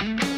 Bye.